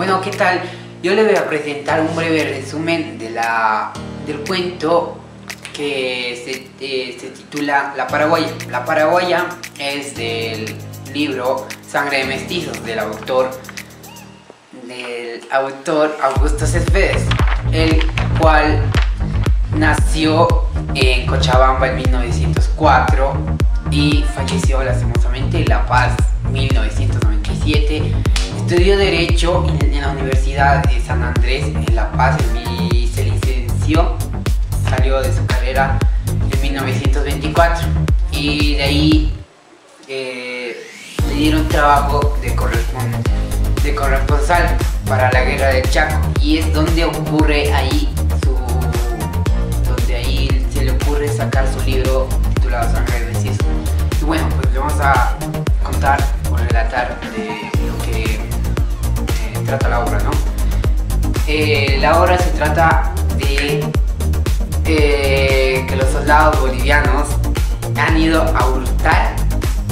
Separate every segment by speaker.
Speaker 1: Bueno, ¿qué tal? Yo le voy a presentar un breve resumen de la, del cuento que se, eh, se titula La Paraguaya. La Paraguaya es del libro Sangre de Mestizos del autor del autor Augusto Céspedes, el cual nació en Cochabamba en 1904 y falleció lastimosamente en La Paz 1997. Estudió Derecho en la Universidad de San Andrés en La Paz y se licenció, salió de su carrera en 1924 y de ahí eh, le dieron trabajo de, corresponsal para la guerra del Chaco. Y es donde ocurre ahí su donde ahí se le ocurre sacar su libro titulado Sangre de Mestizo. Y bueno, pues le vamos a contar o relatar de trata la obra, ¿no? Eh, la obra se trata de eh, que los soldados bolivianos han ido a hurtar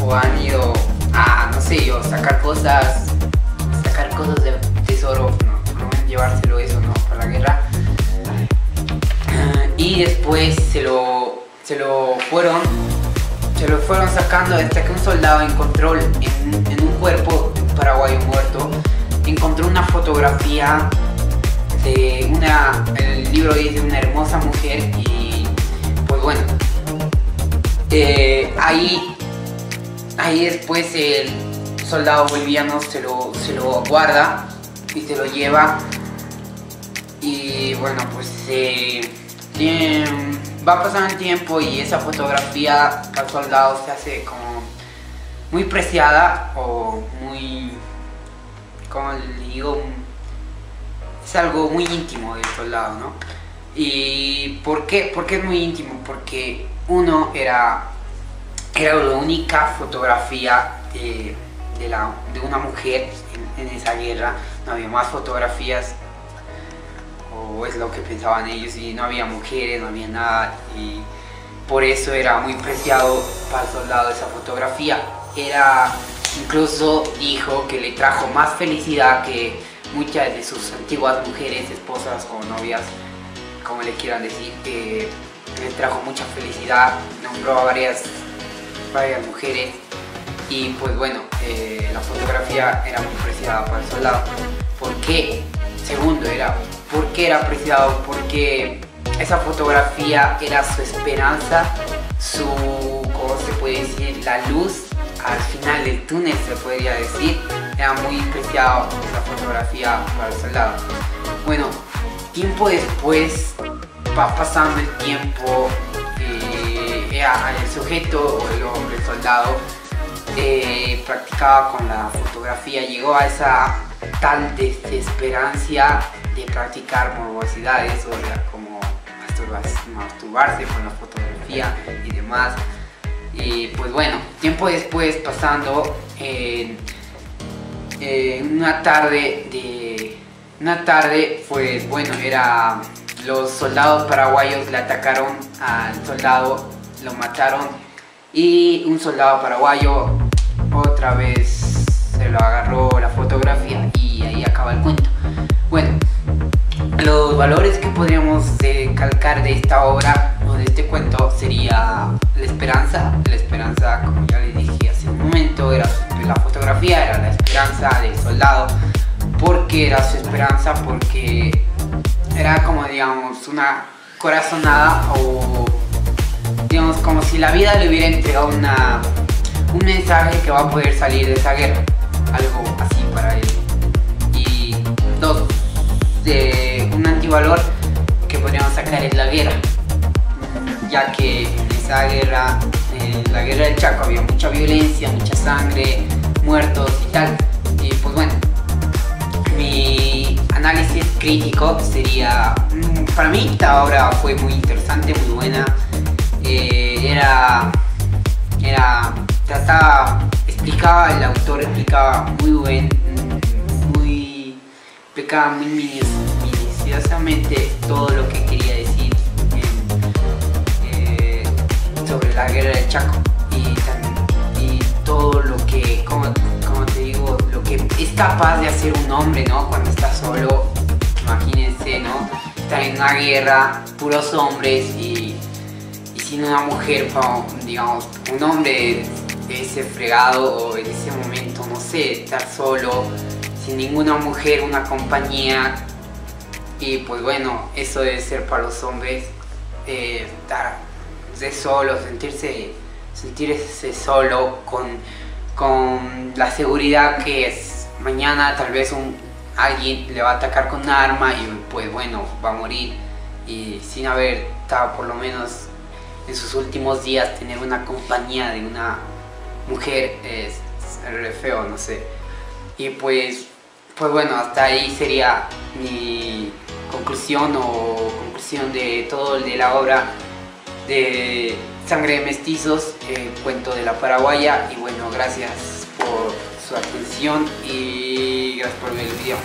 Speaker 1: o han ido a, no sé yo, sacar cosas, sacar cosas de tesoro, no, llevárselo eso. Para la guerra. Y después se lo, se lo fueron se lo fueron sacando hasta que un soldado encontró en, en un cuerpo paraguayo muerto, encontró una fotografía de una, el libro dice una hermosa mujer y pues bueno, eh, ahí, ahí después el soldado boliviano se lo, se lo guarda y se lo lleva. Y bueno pues eh, va pasando el tiempo y esa fotografía al soldado se hace como muy preciada o muy, como le digo, es algo muy íntimo del soldado, ¿no? ¿Y por qué? ¿Por qué es muy íntimo? Porque uno era, era la única fotografía de, de, la, de una mujer en, en esa guerra, no había más fotografías o es lo que pensaban ellos y no había mujeres, no había nada y por eso era muy preciado para el soldado esa fotografía. Era, incluso dijo que le trajo más felicidad que muchas de sus antiguas mujeres, esposas o novias, como le quieran decir, que le trajo mucha felicidad, nombró a varias, varias mujeres y pues bueno, eh, la fotografía era muy preciada para el soldado. ¿Por qué? Segundo, era ¿Por qué era apreciado? Porque esa fotografía era su esperanza, su, ¿cómo se puede decir? La luz al final del túnel, se podría decir. Era muy apreciado esa fotografía para el soldado. Bueno, tiempo después va pasando el tiempo, eh, el sujeto o el hombre, soldado, eh, practicaba con la fotografía, llegó a esa tal desesperancia de practicar morbosidades, o sea, como masturbarse con la fotografía y demás. Y pues bueno, tiempo después pasando en, una tarde de una tarde pues bueno era los soldados paraguayos le atacaron al soldado lo mataron. Y un soldado paraguayo otra vez se lo agarró la fotografía y ahí acaba el cuento. Bueno los valores que podríamos calcar de esta obra de este cuento sería la esperanza. La esperanza, como ya les dije hace un momento, era la fotografía, era la esperanza del soldado. porque era su esperanza? Porque era como, digamos, una corazonada o, digamos, como si la vida le hubiera entregado una, un mensaje que va a poder salir de esa guerra. Algo así para él. Y dos, de valor que podríamos sacar es la guerra, ya que en esa guerra, en la guerra del Chaco había mucha violencia, mucha sangre, muertos y tal. Y pues bueno, mi análisis crítico sería, mm, para mí esta obra fue muy interesante, muy buena. Eh, era, era, trataba, explicaba, el autor explicaba muy buen, muy, explicaba muy todo lo que quería la guerra del Chaco y, y todo lo que, como, como, te digo, lo que es capaz de hacer un hombre, ¿no? Cuando está solo, imagínense, ¿no? Estar en una guerra, puros hombres y, sin una mujer, digamos, un hombre ese fregado o en ese momento, no sé, estar solo, sin ninguna mujer, una compañía. Y pues bueno, eso debe ser para los hombres, eh, estar de solo, sentirse, sentirse solo con, con la seguridad que es mañana tal vez un, alguien le va a atacar con un arma y pues bueno, va a morir. Y sin haber estado por lo menos en sus últimos días tener una compañía de una mujer es, feo, no sé. Y pues, pues bueno, hasta ahí sería mi conclusión o conclusión de todo de la obra de Sangre de Mestizos, el cuento de la Paraguaya. Y bueno, gracias por su atención y gracias por ver el video.